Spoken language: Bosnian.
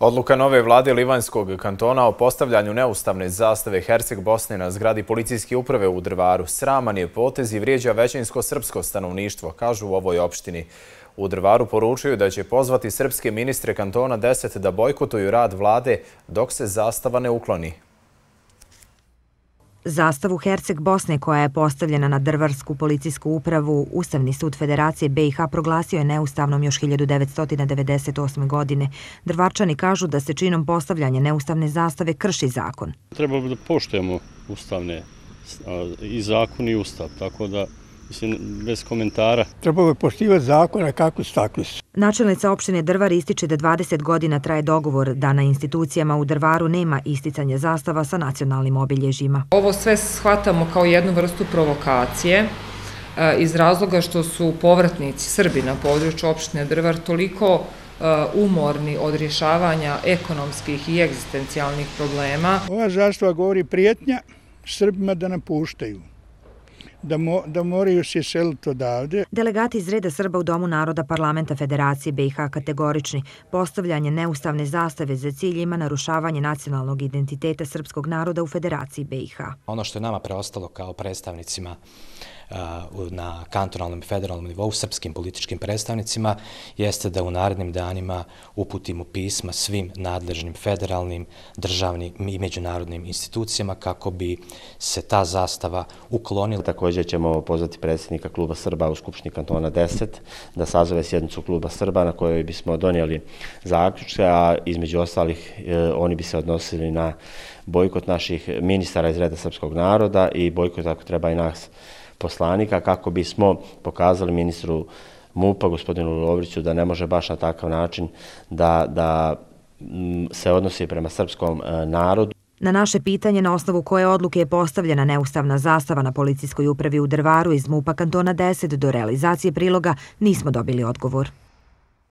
Odluka nove vlade Livanjskog kantona o postavljanju neustavne zastave Herceg Bosne na zgradi policijske uprave u Drvaru sraman je potez i vrijeđa većinsko srpsko stanovništvo, kažu u ovoj opštini. U Drvaru poručuju da će pozvati srpske ministre kantona 10 da bojkotuju rad vlade dok se zastava ne ukloni. Zastavu Herceg Bosne koja je postavljena na Drvarsku policijsku upravu, Ustavni sud Federacije BiH proglasio je neustavnom još 1998. godine. Drvarčani kažu da se činom postavljanja neustavne zastave krši zakon. Treba da poštujemo ustavne i zakon i ustav, tako da mislim, bez komentara. Treba bi poštivati zakone kako stakli su. Načelnica opštine Drvar ističe da 20 godina traje dogovor da na institucijama u Drvaru nema isticanje zastava sa nacionalnim obilježima. Ovo sve shvatamo kao jednu vrstu provokacije e, iz razloga što su povratnici Srbi na području opštine Drvar toliko e, umorni od rješavanja ekonomskih i egzistencijalnih problema. Ova zastava govori prijetnja Srbima da napuštaju da, mo, da moraju se seliti odavde. Delegati iz reda Srba u Domu naroda parlamenta Federacije BiH kategorični. Postavljanje neustavne zastave za cilj ima narušavanje nacionalnog identiteta srpskog naroda u Federaciji BiH. Ono što je nama preostalo kao predstavnicima na kantonalnom i federalnom nivou srpskim političkim predstavnicima jeste da u narednim danima uputimo pisma svim nadležnim federalnim, državnim i međunarodnim institucijama kako bi se ta zastava uklonila. Također ćemo pozvati predsjednika kluba Srba u Skupštini kantona 10 da sazove sjednicu kluba Srba na kojoj bismo donijeli zaključke, a između ostalih e, oni bi se odnosili na bojkot naših ministara iz reda srpskog naroda i bojkot ako treba i nas poslanika kako bismo pokazali ministru MUPA, gospodinu Lovriću, da ne može baš na takav način da, da se odnosi prema srpskom e, narodu. Na naše pitanje na osnovu koje odluke je postavljena neustavna zastava na policijskoj upravi u Drvaru iz MUPA kantona 10 do realizacije priloga nismo dobili odgovor.